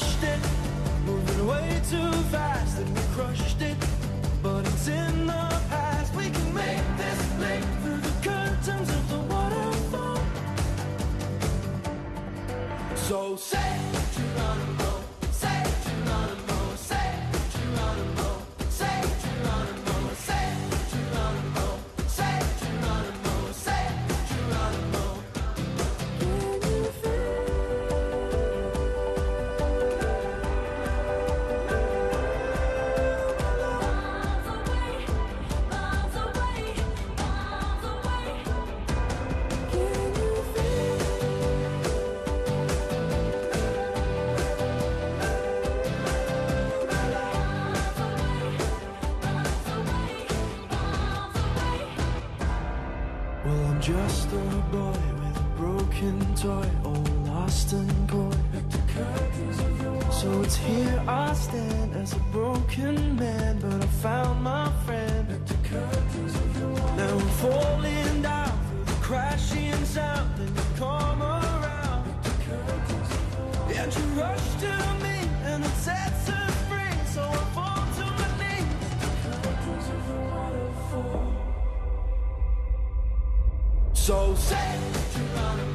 Rushed it, moving way too fast, and we crushed it. But it's in the past. We can make this leap through the curtains of the waterfall. So say Well, I'm just a boy with a broken toy, all lost and coy. So it's here I stand as a broken man, but I found my friend. Now I'm falling down through the crashing sound, and you come around. And you rush to me, so sad.